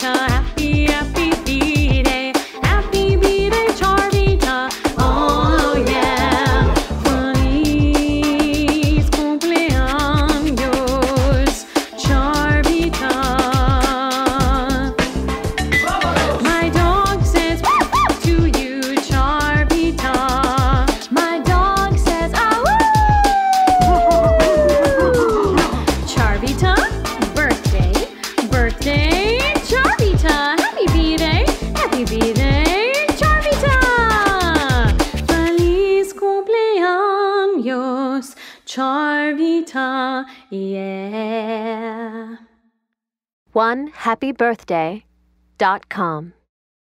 time. Arvita, yeah. One happy birthday dot com.